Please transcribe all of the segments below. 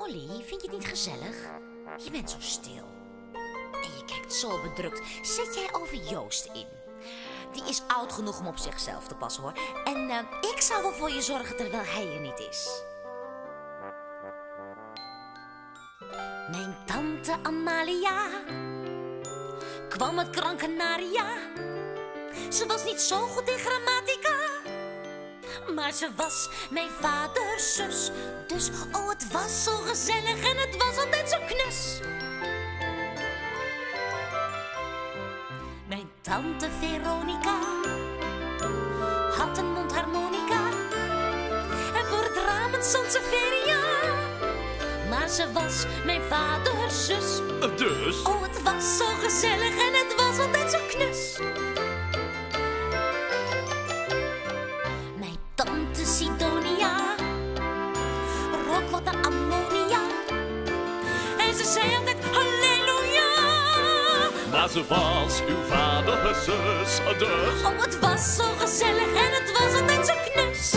Olly, vind je het niet gezellig? Je bent zo stil. En je kijkt zo bedrukt. Zet jij over Joost in. Die is oud genoeg om op zichzelf te passen, hoor. En eh, ik zal wel voor je zorgen terwijl hij er niet is. Mijn tante Amalia kwam uit Gran Canaria. Ze was niet zo goed in grammatica. Maar ze was mijn vaders zus. Dus, oh, het was zo gezellig en het was altijd zo knus. Mijn tante Veronica had een mondharmonica. En voor het raam een Sansevieria. Maar ze was mijn vaders zus. Dus? Oh, het was zo gezellig en het was altijd zo knus. Maar ze was uw vaders zus. Dus? Oh, het was zo gezellig en het was altijd zo knus.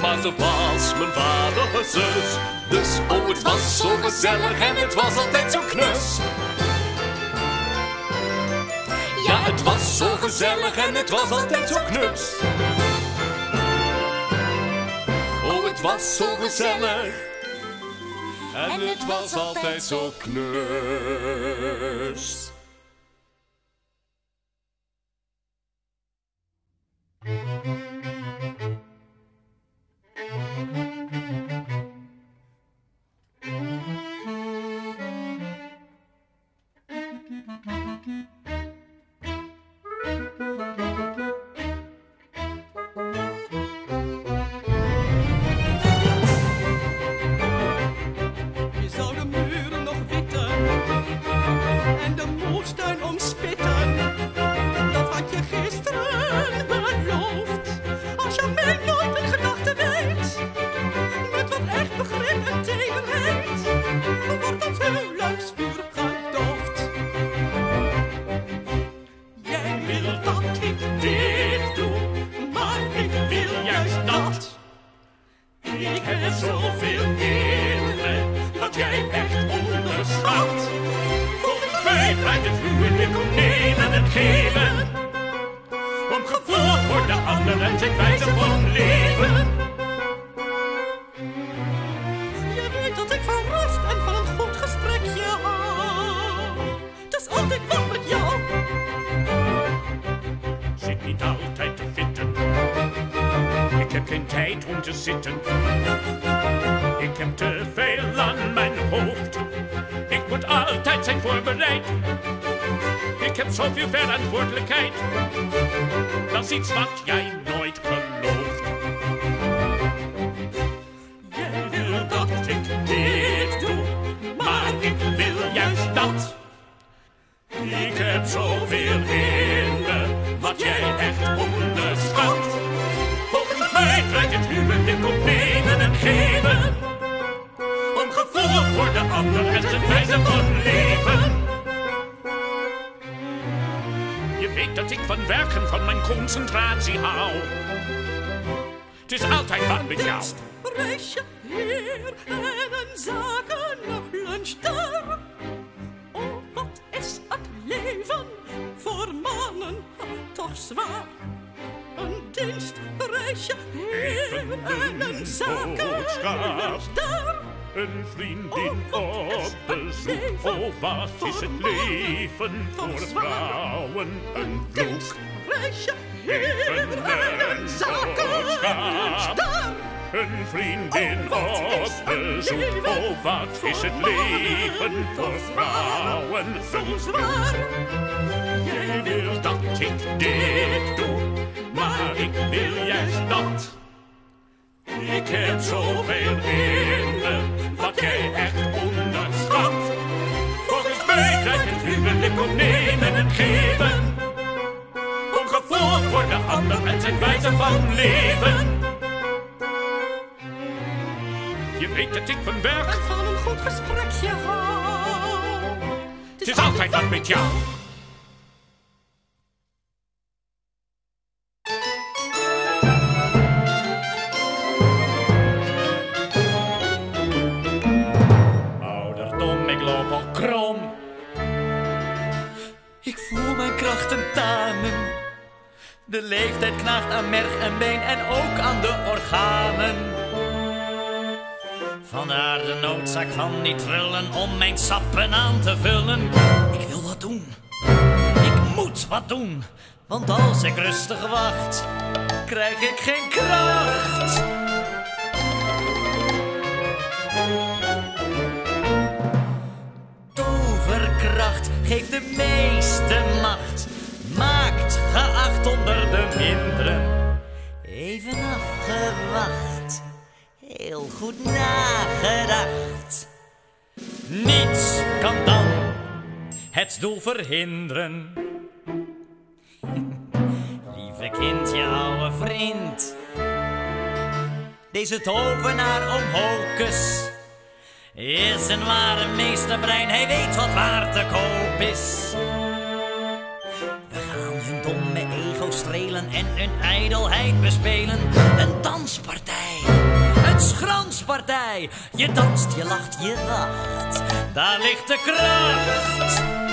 Maar ze was mijn vaders zus. Dus oh, het was zo gezellig en het was altijd zo knus. Ja, het was zo gezellig en het was altijd zo knus. Oh, het was zo gezellig. En het was altijd zo knus. Zoveel verantwoordelijkheid. Dat is iets wat jij van werken van mijn concentratie hou. Het is altijd wat met jou. Reisje hier en een zakenlunch daar. Oh, wat is het leven voor mannen toch zwaar. Een dienstreisje hier en een zakenlunch daar. Een vriendin Oh, wat is op bezoek. Oh, wat is het leven voor vrouwen een vloek. Even en een boodschap. een vriendin op bezoek. Oh, wat is het leven voor vrouwen een zwaar. Jij wil dat ik dit doe, maar ik wil juist dat. Ik heb zoveel in me, jij echt onderschat. Volgens mij draait het huwelijk om nemen en geven. Om gevoel voor de ander en zijn wijze van leven. Je weet dat ik van werk, Van een goed gesprekje hou. het is altijd wat met jou. De leeftijd knaagt aan merg en been en ook aan de organen. Vandaar de noodzaak van niet trillen om mijn sappen aan te vullen. Ik wil wat doen. Ik moet wat doen. Want als ik rustig wacht, krijg ik geen kracht. Toverkracht geeft de meeste macht, geacht onder de minderen. Even afgewacht, heel goed nagedacht. Niets kan dan het doel verhinderen. Lieve kind, je oude vriend. Deze tovenaar om hocus is een ware meesterbrein. Hij weet wat waar te koop is. En hun ijdelheid bespelen. Een danspartij, een schranspartij. Je danst, je lacht, je wacht. Daar ligt de kracht.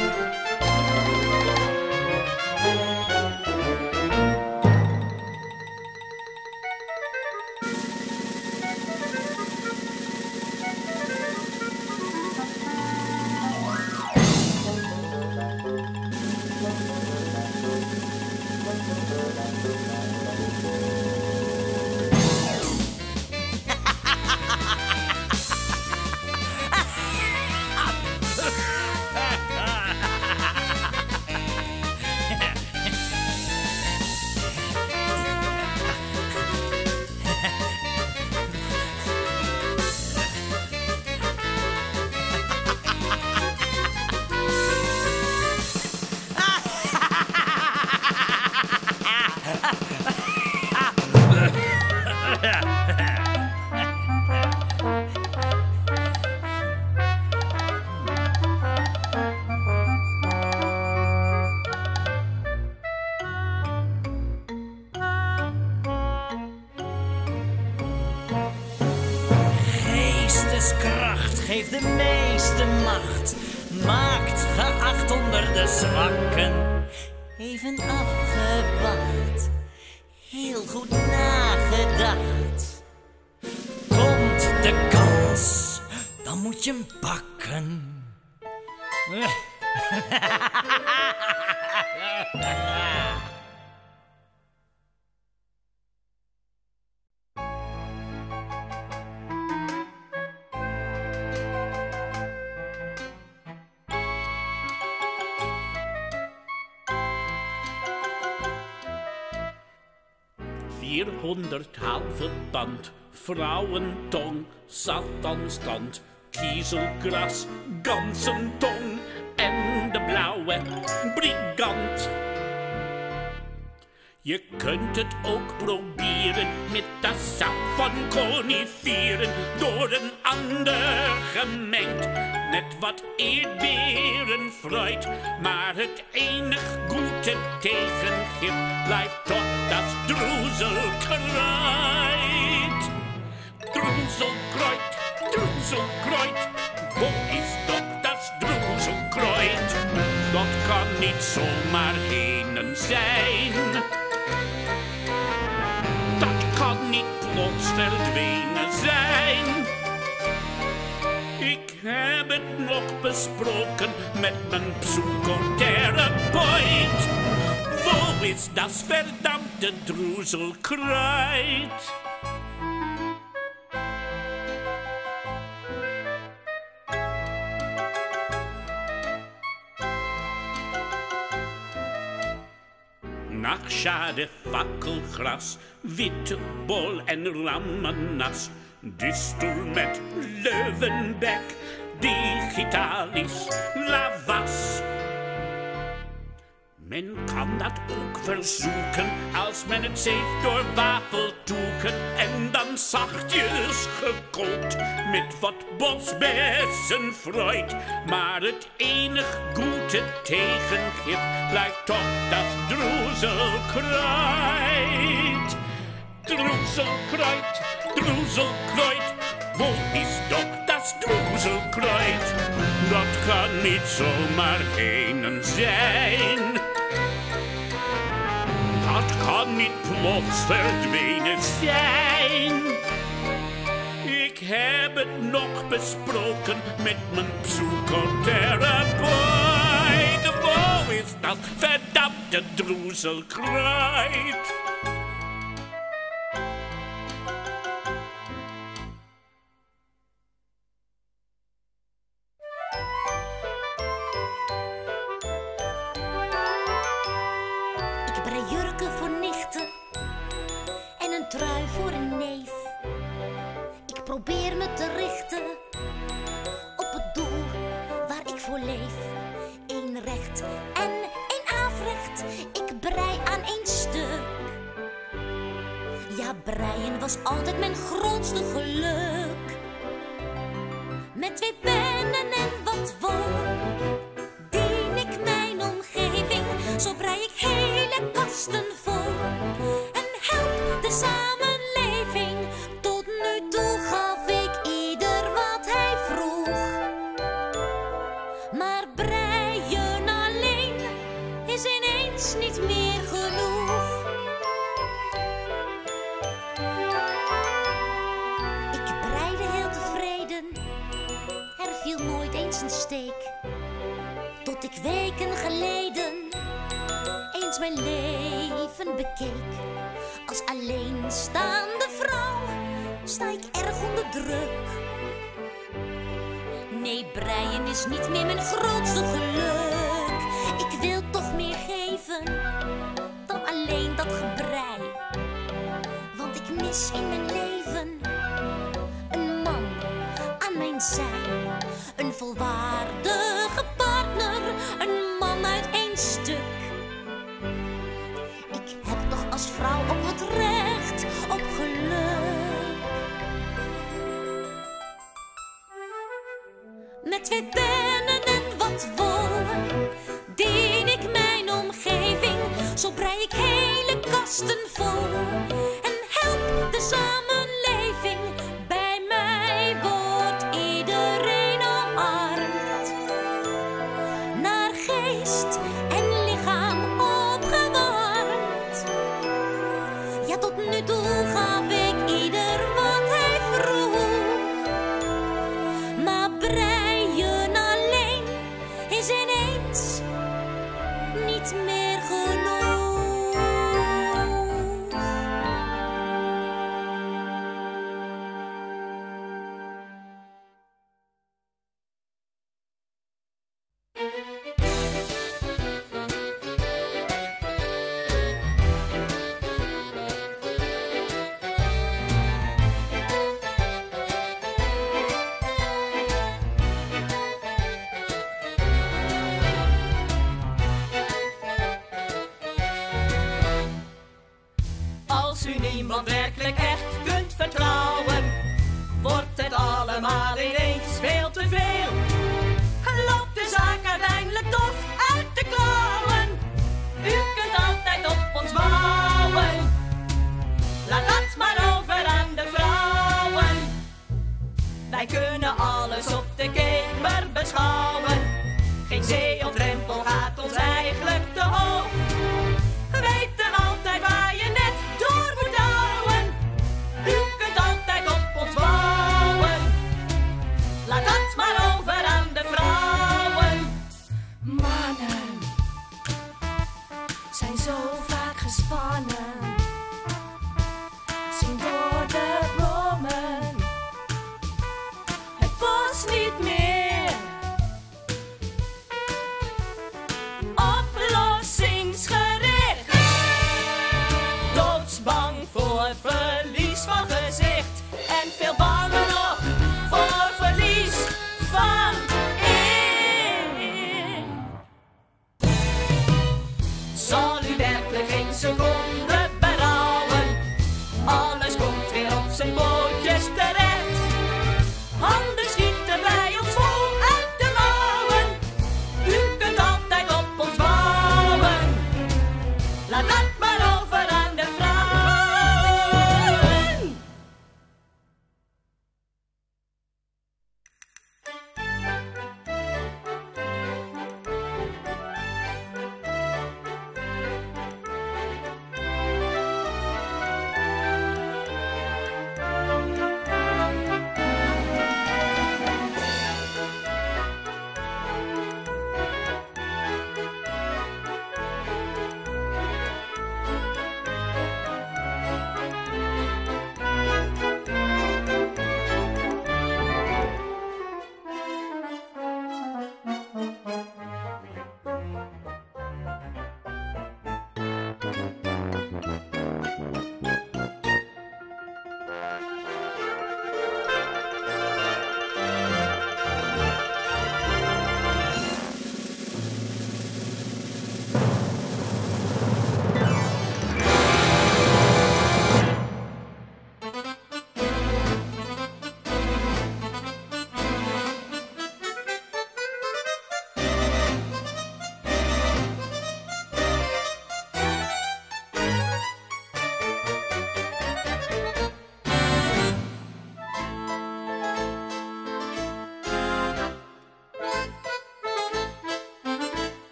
Geesteskracht geeft de meeste macht, maakt geacht onder de zwakken. Even afgewacht, heel goed nagedacht. Komt de kans, dan moet je hem pakken. band, vrouwentong, satanstand, kiezelgras, gansentong en de blauwe brigant. Je kunt het ook proberen met de sap van coniferen, door een ander gemengd met wat eerberen fruit. Maar het enig goede tegengift blijft toch dat droezelkruid. Droezelkruid, droezelkruid, wat is dat, dat droezelkruid? Dat kan niet zomaar heen zijn. Dat kan niet plots verdwenen zijn. Ik heb het nog besproken met mijn psychotherapeut. Wo is dat verdammte droezelkruid? nachtschade, fakkelgras, witte bol en ramenas. Distel met leuvenbek, digitalis, lavas. Men kan dat ook verzoeken als men het zeef door wafeltoeken en dan zachtjes gekookt met wat bosbessen fruit. Maar het enig goede tegengif blijkt toch dat droezelkruid. Droezelkruid, droezelkruid, wo is toch dat droezelkruid? Dat kan niet zomaar heen zijn dat kan niet plots verdwenen zijn. Ik heb het nog besproken met mijn psychotherapeut. Wo is dat verdapte droezelkruid? is niet meer mijn grootste geluk. Met twee pennen en wat wol dien ik mijn omgeving. Zo brei ik hele kasten vol. day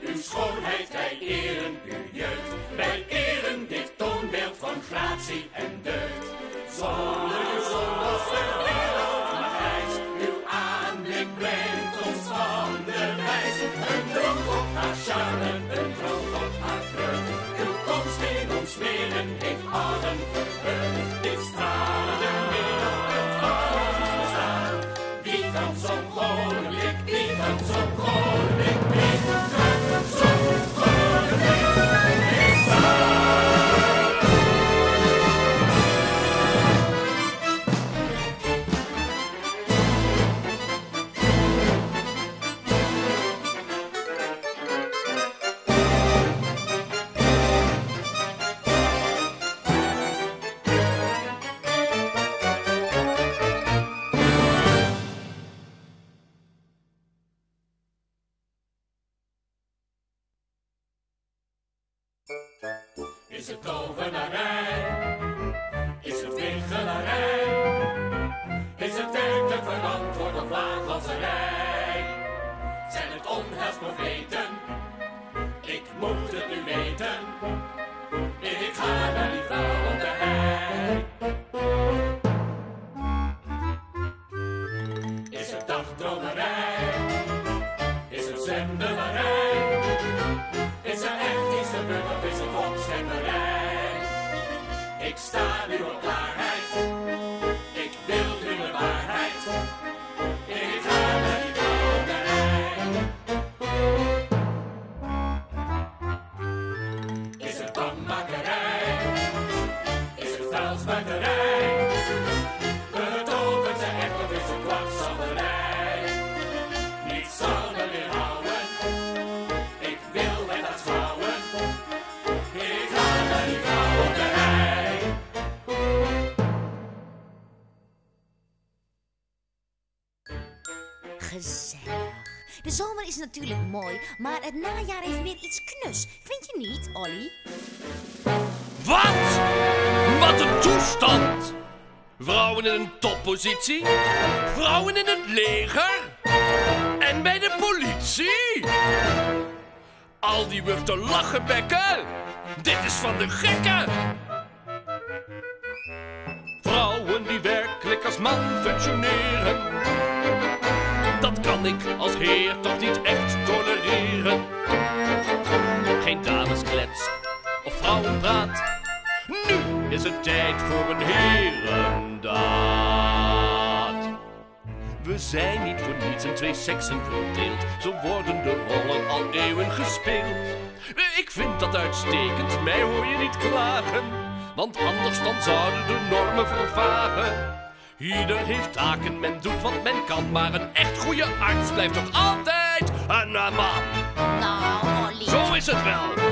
uw schoonheid, wij eren uw jeugd. Wij Is het tovenarij? Is het wichelarij? Is het werkelijk verantwoord of waaghalserij? Zijn het onheilsprofeten? Ik moet het nu weten. Ik ga naar die vrouw op de hei. Is natuurlijk mooi, maar het najaar heeft weer iets knus. Vind je niet, Olly? Wat? Wat een toestand! Vrouwen in een toppositie, vrouwen in het leger en bij de politie. Al die wurfte lachenbekken, dit is van de gekken. Vrouwen die werkelijk als man als heer toch niet echt tolereren. Geen damesklets of vrouwenpraat. Nu is het tijd voor een herendaad. We zijn niet voor niets in twee seksen verdeeld. Zo worden de rollen al eeuwen gespeeld. Ik vind dat uitstekend, mij hoor je niet klagen. Want anders dan zouden de normen vervagen. Ieder heeft taken, men doet wat men kan. Maar een echt goede arts blijft toch altijd een eh, man. Nou. Zo is het wel.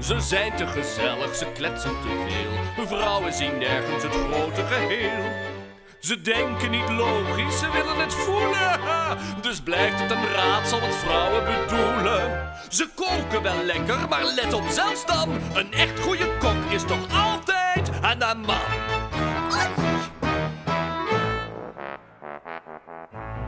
Ze zijn te gezellig, ze kletsen te veel. Vrouwen zien nergens het grote geheel. Ze denken niet logisch, ze willen het voelen. Dus blijft het een raadsel wat vrouwen bedoelen. Ze koken wel lekker, maar let op, zelfs dan. Een echt goede kok is toch altijd een man.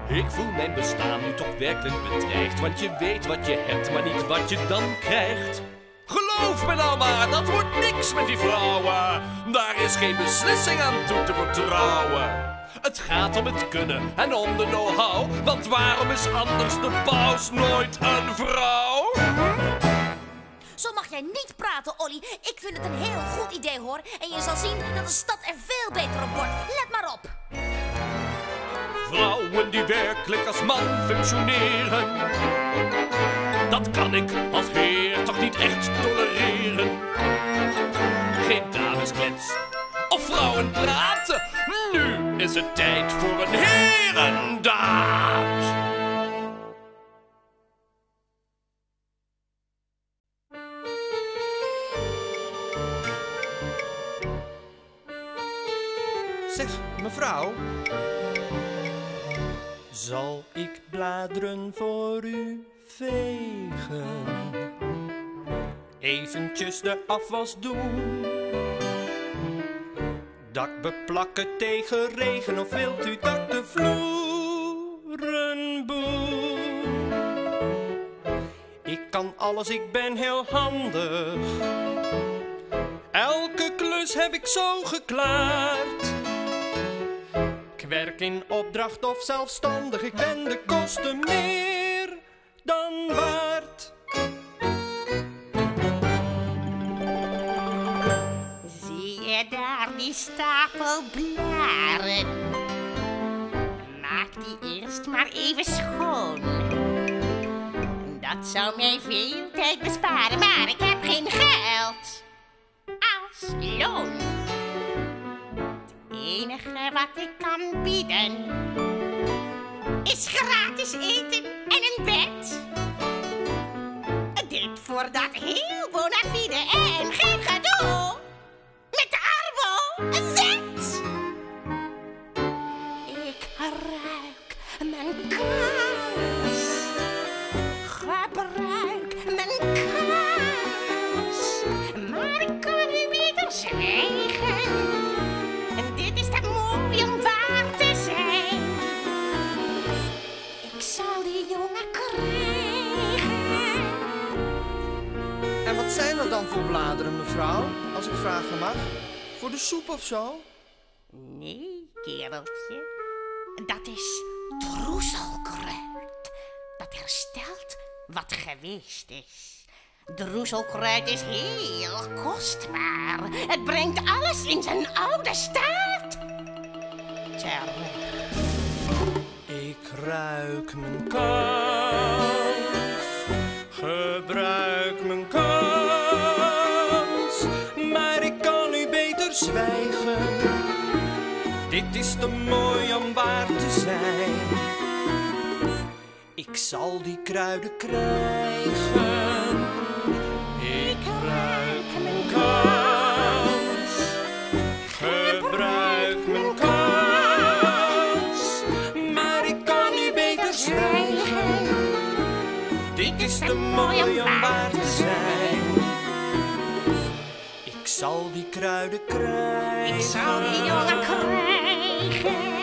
Ik voel mijn bestaan nu toch werkelijk bedreigd. Want je weet wat je hebt, maar niet wat je dan krijgt. Geloof me nou maar, dat wordt niks met die vrouwen. Daar is geen beslissing aan toe te vertrouwen. Het gaat om het kunnen en om de know-how. Want waarom is anders de paus nooit een vrouw? Zo mag jij niet praten, Olly. Ik vind het een heel goed idee, hoor. En je zal zien dat de stad er veel beter op wordt. Let maar op. Vrouwen die werkelijk als man functioneren. Dat kan ik als heer toch niet echt tolereren. dans. Of vrouwen praten, nu is het tijd voor een herendaad. Zeg, mevrouw. Zal ik bladeren voor u vegen? Eventjes de afwas doen. Dak beplakken tegen regen of wilt u dat de vloeren boen? Ik kan alles, ik ben heel handig. Elke klus heb ik zo geklaard. Werk in opdracht of zelfstandig, ik ben de kosten meer dan waard. Zie je daar die stapel blaren? Maak die eerst maar even schoon. Dat zou mij veel tijd besparen, maar ik heb geen geld als loon. Enige wat ik kan bieden is gratis eten en een bed. Dit voor dat heel bona fide en geen cadeau met de arbo vragen mag. Voor de soep of zo? Nee, kereltje. Dat is droezelkruid. Dat herstelt wat geweest is. Droezelkruid is heel kostbaar. Het brengt alles in zijn oude staat. Terug. Ik ruik mijn kans. Dit is te mooi om waar te zijn. Ik zal die kruiden krijgen. Ik ruik mijn kans. Gebruik mijn kans. Maar ik kan nu beter zwijgen. Dit is te mooi om waar te zijn. Ik zal die kruiden krijgen. Ik zal die jongen krijgen. Yeah.